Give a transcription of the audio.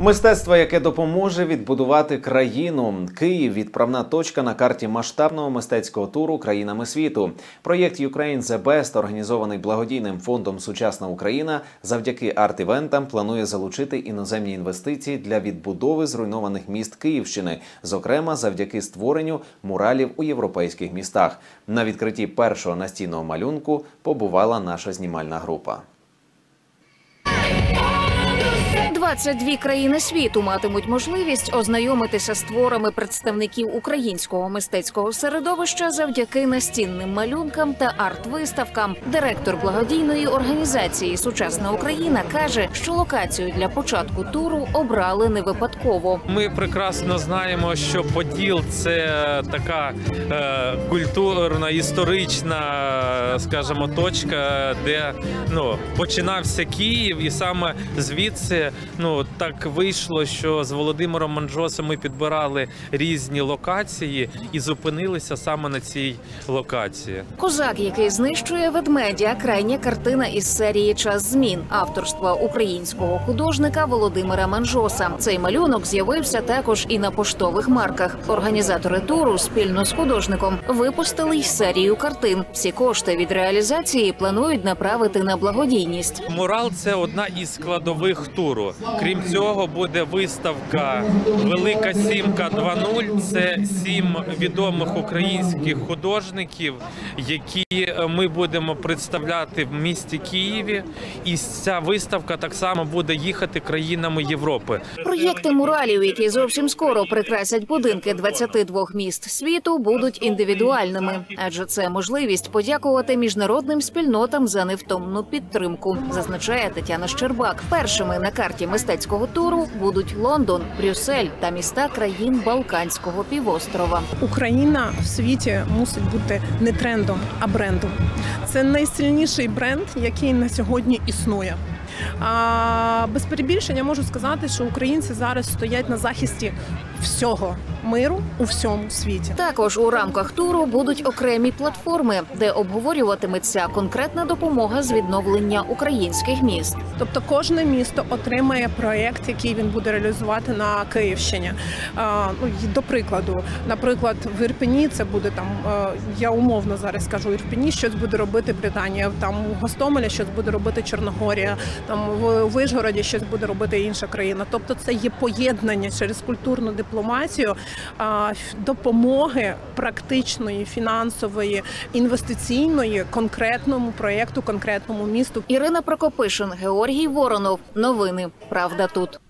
Мистецтво, яке допоможе відбудувати країну. Київ відправна точка на карті масштабного мистецького туру країнами світу. Проєкт Ukraine The Best, організований благодійним фондом Сучасна Україна, завдяки арт-івентам планує залучити іноземні інвестиції для відбудови зруйнованих міст Київщини, зокрема завдяки створенню муралів у європейських містах. На відкритті першого настінного малюнку побувала наша знімальна група. 22 країни світу матимуть можливість ознайомитися з творами представників українського мистецького середовища завдяки настінним малюнкам та арт-виставкам. Директор благодійної організації Сучасна Україна каже, що локацію для початку туру обрали не випадково. Ми прекрасно знаємо, що Поділ це така е, культурна, історична, скажімо, точка, де ну починався Київ, і саме звідси ну так вийшло, що з Володимиром Манджосом ми підбирали різні локації і зупинилися саме на цій локації. Козак, який знищує ведмедя, крайня картина із серії Час змін авторства українського художника Володимира Манжоса. Цей малюнок з'явився також і на поштових марках. Організатори туру спільно з художником випустили й серію картин. Всі кошти від реалізації планують направити на благодійність. Мурал це одна із складових туру. Крім цього, буде виставка Велика Сімка 2.0». Це сім відомих українських художників, які е, ми будемо представляти в місті Києві. І ця виставка так само буде їхати країнами Європи. Проєкти муралів, які зовсім скоро прикрасять будинки 22 міст світу, будуть індивідуальними, адже це можливість подякувати міжнародним спільнотам за невтомну підтримку, зазначає Тетяна Щербак. Першими на карті мистецького туру будуть Лондон, Брюссель та міста країн Балканського півострова. Україна в світі мусить бути не трендом, а брендом. Це найсильніший бренд, який на сьогодні існує. А без перебільшення можу сказати, що українці зараз стоять на захисті всього миру у всьому світі. Також у рамках туру будуть окремі платформи, де обговорюватиметься конкретна допомога з відновлення українських міст. Тобто кожне місто отримає проєкт, який він буде реалізувати на Київщині. Ну до прикладу, наприклад, в Ірпені це буде там. е, Я умовно зараз скажу Ірпені, щось буде робити Британія. Там у Гостомелі щось буде робити Чорногорія. Там в Вишгороді щось буде робити інша країна. Тобто, це є поєднання через культурну дипломатію допомоги практичної, фінансової, інвестиційної конкретному проєкту, конкретному місту. Ірина Прокопишин, Георгій Воронов. Новини. Правда тут.